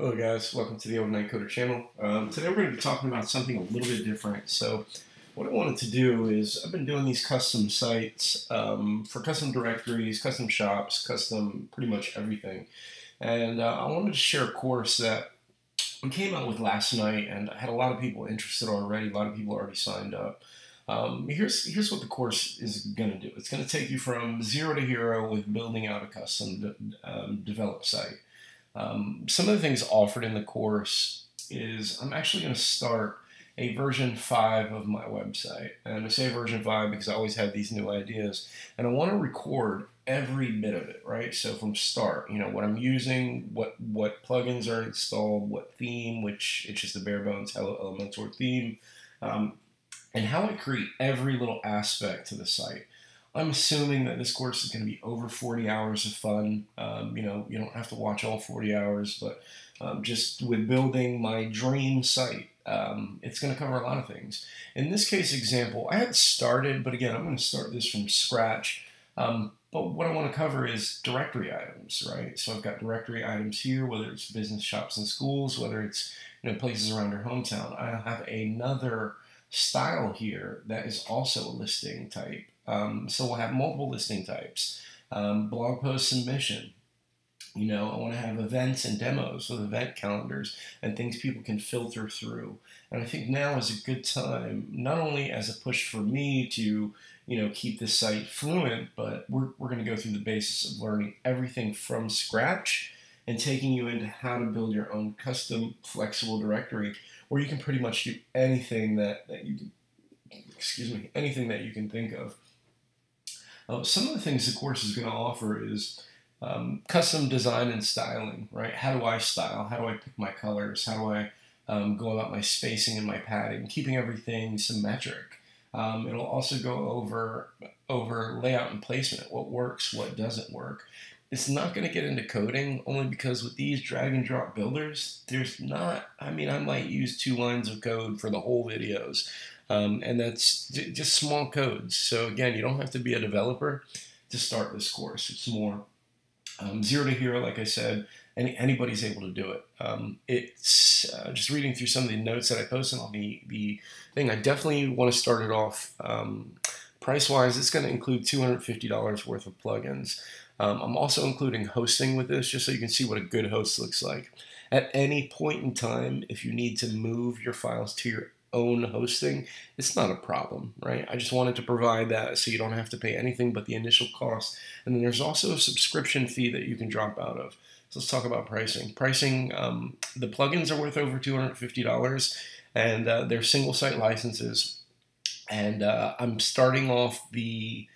Hello guys, welcome to the Overnight Coder channel. Um, today we're going to be talking about something a little bit different. So what I wanted to do is, I've been doing these custom sites um, for custom directories, custom shops, custom pretty much everything. And uh, I wanted to share a course that we came out with last night and I had a lot of people interested already, a lot of people already signed up. Um, here's here's what the course is going to do. It's going to take you from zero to hero with building out a custom de um, developed site. Um, some of the things offered in the course is I'm actually going to start a version 5 of my website. And I say version 5 because I always have these new ideas. And I want to record every bit of it, right? So from start, you know, what I'm using, what, what plugins are installed, what theme, which it's just the bare bones Hello Elementor theme, um, and how I create every little aspect to the site. I'm assuming that this course is going to be over 40 hours of fun. Um, you know, you don't have to watch all 40 hours, but um, just with building my dream site, um, it's going to cover a lot of things. In this case example, I had started, but again, I'm going to start this from scratch. Um, but what I want to cover is directory items, right? So I've got directory items here, whether it's business shops and schools, whether it's you know places around your hometown. I have another style here that is also a listing type. Um, so we'll have multiple listing types. Um, blog post submission. You know, I want to have events and demos with event calendars and things people can filter through. And I think now is a good time, not only as a push for me to, you know, keep this site fluent, but we're, we're going to go through the basis of learning everything from scratch and taking you into how to build your own custom flexible directory where you can pretty much do anything that, that you excuse me, anything that you can think of. Uh, some of the things the course is going to offer is um, custom design and styling, right? How do I style? How do I pick my colors? How do I um, go about my spacing and my padding, keeping everything symmetric? Um, it'll also go over over layout and placement, what works, what doesn't work. It's not going to get into coding only because with these drag and drop builders, there's not, I mean, I might use two lines of code for the whole videos. Um, and that's just small codes. So again, you don't have to be a developer to start this course. It's more um, zero to hero, like I said, any, anybody's able to do it. Um, it's uh, just reading through some of the notes that I posted on the, the thing. I definitely want to start it off um, price wise. It's going to include $250 worth of plugins. Um, I'm also including hosting with this just so you can see what a good host looks like. At any point in time, if you need to move your files to your own hosting, it's not a problem, right? I just wanted to provide that so you don't have to pay anything but the initial cost. And then there's also a subscription fee that you can drop out of. So let's talk about pricing. Pricing, um, the plugins are worth over $250 and uh, they're single site licenses. And uh, I'm starting off the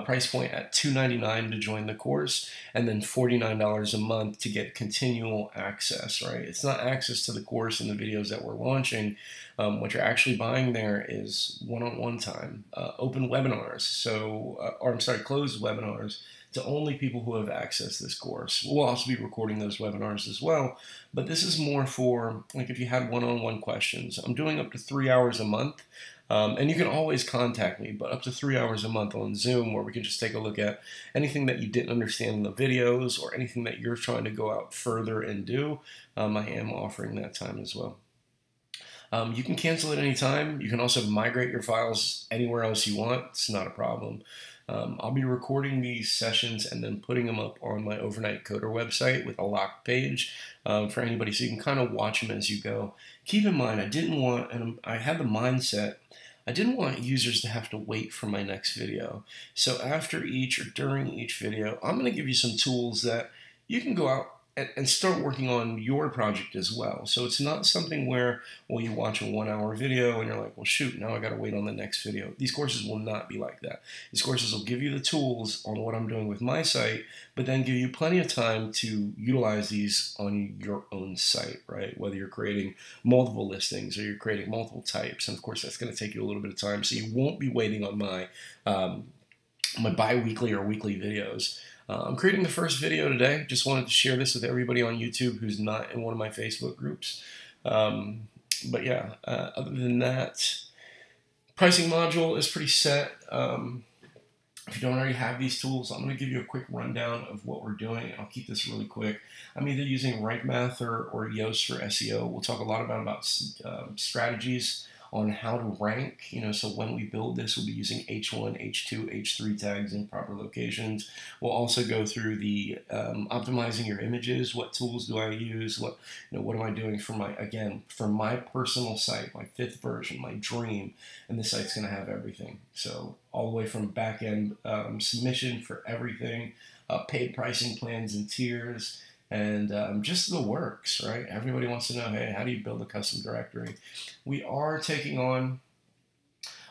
price point at 299 to join the course and then $49 a month to get continual access, right? It's not access to the course and the videos that we're launching. Um, what you're actually buying there is one-on-one time, uh, open webinars, so, uh, or I'm sorry, closed webinars to only people who have access to this course. We'll also be recording those webinars as well, but this is more for, like if you had one-on-one questions. I'm doing up to three hours a month. Um, and you can always contact me, but up to three hours a month on Zoom where we can just take a look at anything that you didn't understand in the videos or anything that you're trying to go out further and do. Um, I am offering that time as well. Um, you can cancel at any time. You can also migrate your files anywhere else you want. It's not a problem. Um, I'll be recording these sessions and then putting them up on my Overnight Coder website with a locked page um, for anybody so you can kind of watch them as you go. Keep in mind, I didn't want, and I had the mindset I didn't want users to have to wait for my next video. So after each or during each video, I'm going to give you some tools that you can go out and, and start working on your project as well. So it's not something where, well, you watch a one hour video and you're like, well, shoot, now I got to wait on the next video. These courses will not be like that. These courses will give you the tools on what I'm doing with my site, but then give you plenty of time to utilize these on your own site, right? Whether you're creating multiple listings or you're creating multiple types. And of course, that's going to take you a little bit of time. So you won't be waiting on my, um, my bi-weekly or weekly videos. Uh, I'm creating the first video today. Just wanted to share this with everybody on YouTube who's not in one of my Facebook groups. Um, but yeah, uh, other than that, pricing module is pretty set. Um, if you don't already have these tools, I'm going to give you a quick rundown of what we're doing. I'll keep this really quick. I'm either using RankMath or, or Yoast for SEO. We'll talk a lot about, about um, strategies on how to rank. You know, so when we build this, we'll be using H1, H2, H3 tags in proper locations. We'll also go through the um, optimizing your images. What tools do I use? What you know, what am I doing for my again for my personal site, my fifth version, my dream, and the site's going to have everything. So all the way from back end um, submission for everything, uh, paid pricing plans and tiers and um, just the works, right? Everybody wants to know, hey, how do you build a custom directory? We are taking on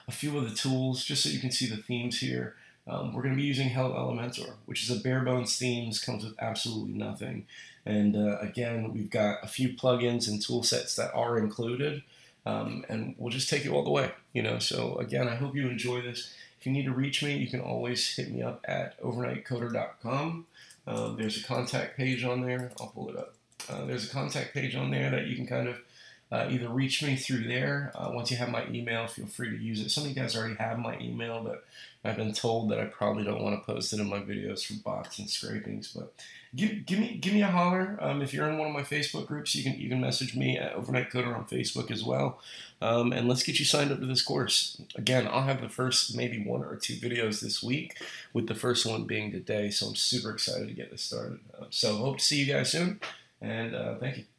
a few of the tools just so you can see the themes here. Um, we're going to be using Hello Elementor, which is a bare bones themes, comes with absolutely nothing. And uh, again, we've got a few plugins and tool sets that are included, um, and we'll just take you all the way. You know, so again, I hope you enjoy this. If you need to reach me, you can always hit me up at overnightcoder.com. Um, there's a contact page on there. I'll pull it up. Uh, there's a contact page on there that you can kind of uh, either reach me through there. Uh, once you have my email, feel free to use it. Some of you guys already have my email, but I've been told that I probably don't want to post it in my videos for bots and scrapings. But give, give me give me a holler. Um, if you're in one of my Facebook groups, you can you can message me at Overnight Coder on Facebook as well. Um, and let's get you signed up to this course. Again, I'll have the first maybe one or two videos this week, with the first one being today. So I'm super excited to get this started. Uh, so hope to see you guys soon, and uh, thank you.